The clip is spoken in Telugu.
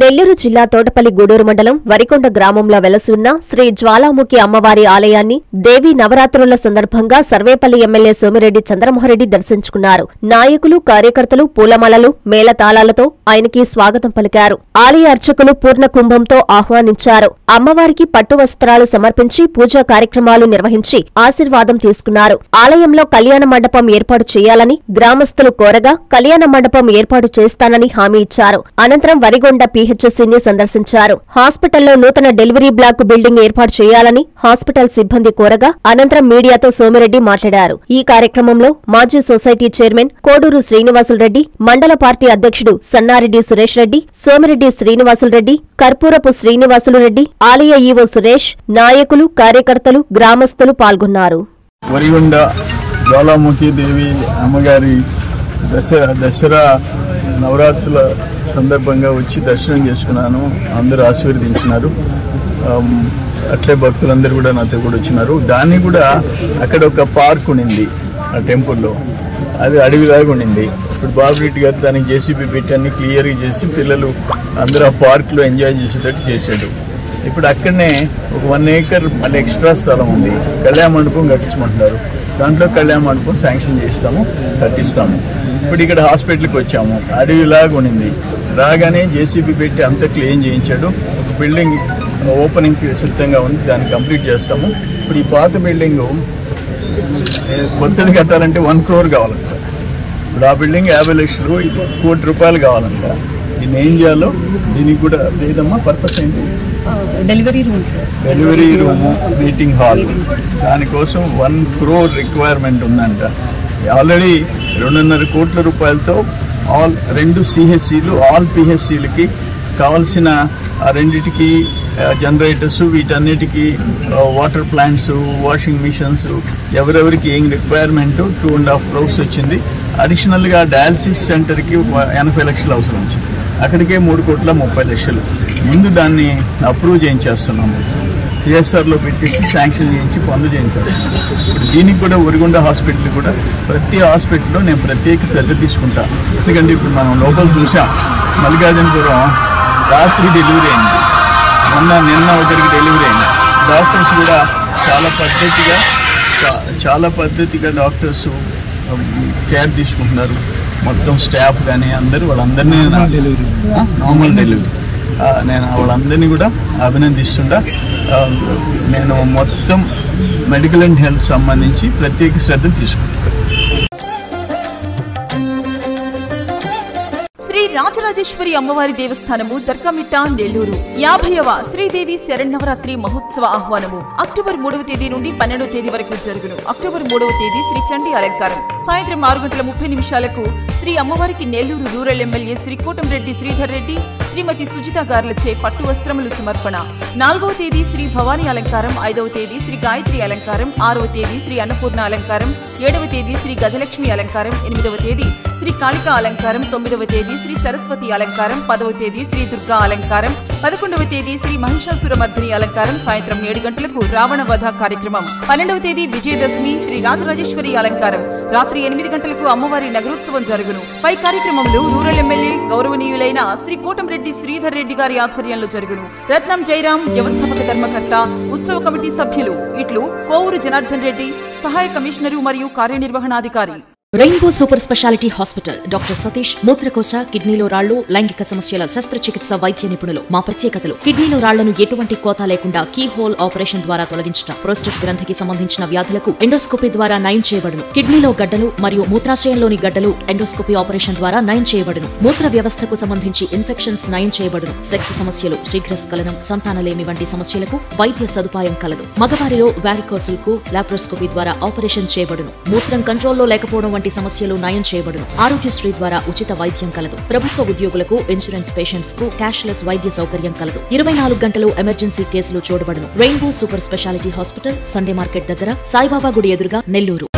నెల్లూరు జిల్లా తోటపల్లి గూడూరు మండలం వరికొండ గ్రామంలో వెలసున్న శ్రీ జ్వాలాముఖి అమ్మవారి ఆలయాన్ని దేవి నవరాత్రుల సందర్భంగా సర్వేపల్లి ఎమ్మెల్యే సోమిరెడ్డి చంద్రమోహరెడ్డి దర్శించుకున్నారు. నాయకులు కార్యకర్తలు పూలమాలలు మేళతాళాలతో ఆయనకి స్వాగతం పలికారు. ఆలయ అర్చకులు పూర్ణ కుంభంతో ఆహ్వానించారు. అమ్మవారికి పట్టు వస్త్రాలు సమర్పించి పూజా కార్యక్రమాలు నిర్వహించి ఆశీర్వాదం తీసుకున్నారు. ఆలయంలో కళ్యాణ మండపం ఏర్పాటు చేయాలని గ్రామస్తులు కోరగా కళ్యాణ మండపం ఏర్పాటు చేస్తానని హామీ ఇచ్చారు. అనంతరం వరిగొండ పీహెచ్ఎస్సీని సందర్శించారు. హాస్పిటల్లో నూతన డెలివరీ బ్లాక్ బిల్డింగ్ ఏర్పాటు చేయాలని హాస్పిటల్ సిబ్బంది కోరగా అనంతరం మీడియాతో సోమిరెడ్డి మాట్లాడారు. ఈ కార్యక్రమంలో మాజీ సొసైటీ చైర్మన్ కోడూరు శ్రీనివాసులరెడ్డి మండల పార్టీ అధ్యక్షుడు సన్నారెడ్డి సురేష్ రెడ్డి సోమిరెడ్డి శ్రీనివాసులరెడ్డి కర్పూరపు శ్రీనివాసులరెడ్డి ఆలయ ఈవో సురేష్ నాయకులు కార్యకర్తలు గ్రామస్తులు పాల్గొన్నారు. జ్వాలాముఖి దేవి అమ్మగారి దసరా దసరా నవరాత్రుల సందర్భంగా వచ్చి దర్శనం చేసుకున్నాను. అందరూ ఆశీర్వదించినారు. అట్లే భక్తులందరూ కూడా నాతో కూడా వచ్చినారు. దాన్ని కూడా అక్కడ ఒక పార్క్ ఉండింది ఆ టెంపుల్లో. అది అడవిలాగా ఉండింది ఇప్పుడు బాబు రెడ్డి గారు దానికి జేసీబీ పెట్టి అన్ని క్లియర్గా చేసి పిల్లలు అందరూ ఆ పార్క్లో ఎంజాయ్ చేసేటట్టు చేశాడు. ఇప్పుడు అక్కడనే ఒక వన్ ఏకర్ మళ్ళీ ఎక్స్ట్రా స్థలం ఉంది. కళ్యాణ మండపం కట్టించమంటున్నారు. దాంట్లో కళ్యాణ మండపం శాంక్షన్ చేస్తాము కట్టిస్తాము. ఇప్పుడు ఇక్కడ హాస్పిటల్కి వచ్చాము. అడవిలాగా ఉండింది రాగానే జేసీబీ పెట్టి అంతా క్లీన్ చేయించాడు. ఒక బిల్డింగ్ ఓపెనింగ్కి సిద్ధంగా ఉంది. దాన్ని కంప్లీట్ చేస్తాము. ఇప్పుడు ఈ పాత బిల్డింగ్ కొత్తది కట్టాలంటే వన్ క్రోర్ కావాలంట. ఇప్పుడు ఆ బిల్డింగ్ యాభై లక్షలు కోటి రూపాయలు కావాలంట. దీన్ని ఏం చేయాలో దీనికి కూడా లేదమ్మా పర్పస్ ఏంటి? Delivery room delivery room meeting hall. దానికోసం వన్ క్రోర్ రిక్వైర్మెంట్ ఉందంట. ఆల్రెడీ రెండున్నర కోట్ల రూపాయలతో ఆల్ రెండు సిహెచ్సిలు ఆల్ పిహెచ్సిలకి కావాల్సిన ఆ రెండిటికి జనరేటర్స్ వీటన్నిటికీ వాటర్ ప్లాంట్స్ వాషింగ్ మిషన్స్ ఎవరెవరికి ఏం requirement two and half crores వచ్చింది. అడిషనల్గా డయాలసిస్ సెంటర్కి ఎనభై లక్షలు అవసరం వచ్చింది. అక్కడికే మూడు కోట్ల ముప్పై లక్షలు. ముందు దాన్ని అప్రూవ్ చేయించేస్తున్నాము. సిఎస్ఆర్లో పెట్టేసి శాంక్షన్ చేయించి పనులు చేయించేస్తున్నాం ఇప్పుడు దీనికి కూడా ఒరిగొండ హాస్పిటల్ కూడా ప్రతి హాస్పిటల్లో నేను ప్రత్యేక శ్రద్ధ తీసుకుంటా. ఎందుకంటే ఇప్పుడు మనం లోపల చూసాం మల్లికార్జునపురం రాత్రి డెలివరీ అయింది. మొన్న నిన్న ఒకరికి డెలివరీ అయింది. డాక్టర్స్ కూడా చాలా పద్ధతిగా చాలా పద్ధతిగా డాక్టర్స్ కేర్ తీసుకుంటున్నారు. మొత్తం స్టాఫ్ కానీ అందరూ వాళ్ళందరినీ డెలివరీ నార్మల్ డెలివరీ నేను వాళ్ళందరినీ కూడా అభినందిస్తుండా నేను మొత్తం మెడికల్ అండ్ హెల్త్ సంబంధించి ప్రత్యేక శ్రద్ధ తీసుకుంటాను శ్రీ రాజరాజేశ్వరి అమ్మవారి దేవస్థానము దర్కమిట్ట నెల్లూరు. యాభైవ శ్రీదేవి శరణవరాత్రి మహోత్సవ ఆహ్వానము. అక్టోబర్ మూడవ తేదీ నుండి పన్నెండవ తేదీ వరకు జరుగును. అక్టోబర్ మూడవ తేదీ శ్రీ చండీ అలంకారం. సాయంత్రం ఆరు గంటల ముప్పై నిమిషాలకు శ్రీ అమ్మవారికి నెల్లూరు రూరల్ ఎమ్మెల్యే శ్రీ కోటంరెడ్డి శ్రీధర్ రెడ్డి శ్రీమతి సుజిత గార్లచే పట్టు వస్త్రములు సమర్పణ. నాలుగవ తేదీ శ్రీ భవానీ అలంకారం ఐదవ తేదీ శ్రీ గాయత్రి అలంకారం ఆరవ తేదీ శ్రీ అన్నపూర్ణ అలంకారం ఏడవ తేదీ శ్రీ గజలక్ష్మి అలంకారం ఎనిమిదవ తేదీ శ్రీ కాళికా అలంకారం తొమ్మిదవ తేదీ శ్రీ సరస్వతి అలంకారం పదవ తేదీ శ్రీ దుర్గా అలంకారం పదకొండవ తేదీ శ్రీ మహిషాసురమర్దిని అలంకారం సాయంత్రం ఏడు గంటలకు రావణ వధ కార్యక్రమం. పన్నెండవ తేదీ విజయదశమి శ్రీ రాజరాజేశ్వరి అలంకారం. రాత్రి ఎనిమిది గంటలకు అమ్మవారి నగరోత్సవం జరుగును. పై కార్యక్రమంలో రూరల్ ఎమ్మెల్యే గౌరవనీయులైన శ్రీ కోటంరెడ్డి శ్రీధర్ రెడ్డి గారి ఆధ్వర్యంలో జరుగును. రత్నం జయరాం వ్యవస్థాపక ధర్మకర్త ఉత్సవ కమిటీ సభ్యులు. ఇట్లు కోవూరు జనార్దన్ రెడ్డి సహాయ కమిషనరు మరియు కార్యనిర్వహణాధికారి. Rainbow super speciality hospital doctor Satish మూత్రకోశ కిడ్నీలో రాళ్ళు లైంగిక సమస్యల శస్త్రచికిత్స వైద్య నిపుణులు. మా ప్రత్యేకతలు. కిడ్నీలో రాళ్ళను ఎటువంటి కోత లేకుండా కీ హోల్ ఆపరేషన్ ద్వారా తొలగించడం ప్రోస్టెట్ గ్రంథికి సంబంధించిన వ్యాధులకు ఎండోస్కోపీ ద్వారా నయం చేయబడును. కిడ్నీలో గడ్డలు మరియు మూత్రాశయంలోని గడ్డలు ఎండోస్కోపీ ఆపరేషన్ ద్వారా నయం చేయబడును. మూత్ర వ్యవస్థకు సంబంధించి ఇన్ఫెక్షన్స్ నయం చేయబడును. సెక్స్ సమస్యలు శీఘ్రస్ఖలనం సంతానలేమి వంటి సమస్యలకు వైద్య సదుపాయం కలదు. మగవారిలో వ్యారికోసిల్కు లాప్రోస్కోపీ ద్వారా ఆపరేషన్ చేయబడును. మూత్రం కంట్రోల్లో లేకపోవడం వంటి సమస్యలు నయం చేయబడును. ఆరోగ్యశ్రీ ద్వారా ఉచిత వైద్యం కలదు. ప్రభుత్వ ఉద్యోగులకు ఇన్సూరెన్స్ పేషెంట్స్కు క్యాష్లెస్ వైద్య సౌకర్యం కలదు. ఇరవై నాలుగు గంటలు ఎమర్జెన్సీ కేసులు చూడబడును. Rainbow super speciality hospital Sunday market దగ్గర సాయిబాబా గుడి ఎదురుగా నెల్లూరు.